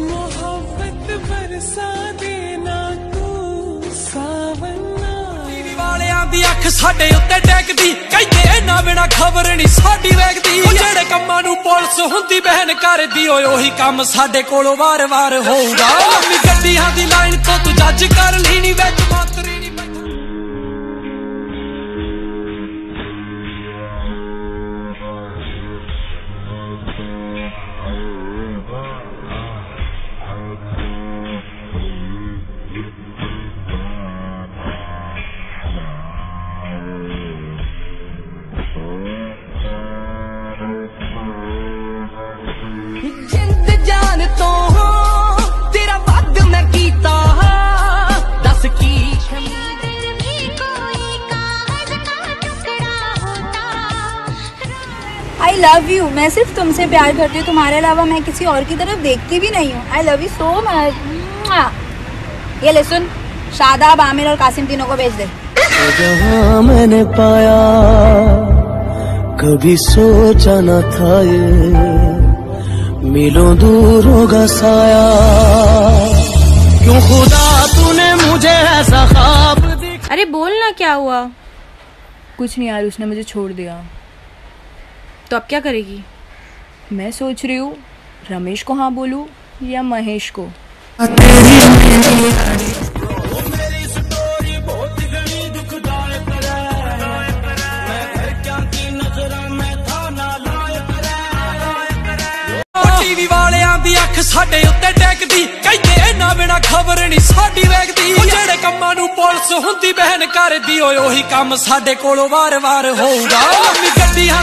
मोहब्बत बरसा देना तू सावना ਟੀਵੀ ਵਾਲਿਆਂ ਦੀ ਅੱਖ ਸਾਡੇ ਉੱਤੇ ਡੈਗਦੀ ਕਹਿੰਦੇ ਇਹਨਾਂ ਬਿਨਾ ਖਬਰ ਨਹੀਂ ਸਾਡੀ ਵੇਖਦੀ ਉਹ ਜਿਹੜੇ ਕੰਮਾਂ ਨੂੰ ਪੁਲਿਸ ਹੁੰਦੀ ਬਹਿਨ ਕਰਦੀ ਓਏ ਉਹੀ ਕੰਮ ਸਾਡੇ ਕੋਲੋਂ ਵਾਰ-ਵਾਰ ਹੋਊਗਾ ਮੰਮੀ ਗੱਡੀਆਂ ਦੀ ਲਾਈਨ ਤੋਂ ਤੂੰ ਜੱਜ ਕਰ ਲਈ ਨੀ ਵਿੱਚ ਮੰਤਰੀ आई लव यू मैं सिर्फ़ तुमसे प्यार करती हूँ। तुम्हारे अलावा मैं किसी और की तरफ़ देखती भी नहीं हूँ। I love you so much ये ले सुन। शादाब आमिर और कासिम तीनों को भेज दे। जहाँ मैंने पाया कभी सोचा न था ये। मिलों दूर होगा साया। क्यों खुदा तूने मुझे ऐसा ख्वाब दिखा अरे बोल ना क्या हुआ? कुछ नहीं यार उसने मुझे छोड़ दिया। तो अब क्या करेगी मैं सोच रही हूँ रमेश को हाँ बोलूँ या महेश को ਟੀਵੀ ਵਾਲਿਆਂ ਦੀ ਅੱਖ ਸਾਡੇ ਉੱਤੇ ਡੈਗਦੀ ਕਹਿੰਦੇ ਇਹਨਾਂ ਬਿਨਾ ਖਬਰ ਨਹੀਂ ਸਾਡੀ ਵੇਖਦੀ ਉਹ ਜਿਹੜੇ ਕੰਮਾਂ ਨੂੰ ਪੁਲਿਸ ਹੁੰਦੀ ਬਹਿਨ ਕਰਦੀ ਓਏ ਉਹੀ ਕੰਮ ਸਾਡੇ ਕੋਲੋਂ ਵਾਰ-ਵਾਰ ਹੋਊਗਾ ਮੰਮੀ ਗੱਡੀਆਂ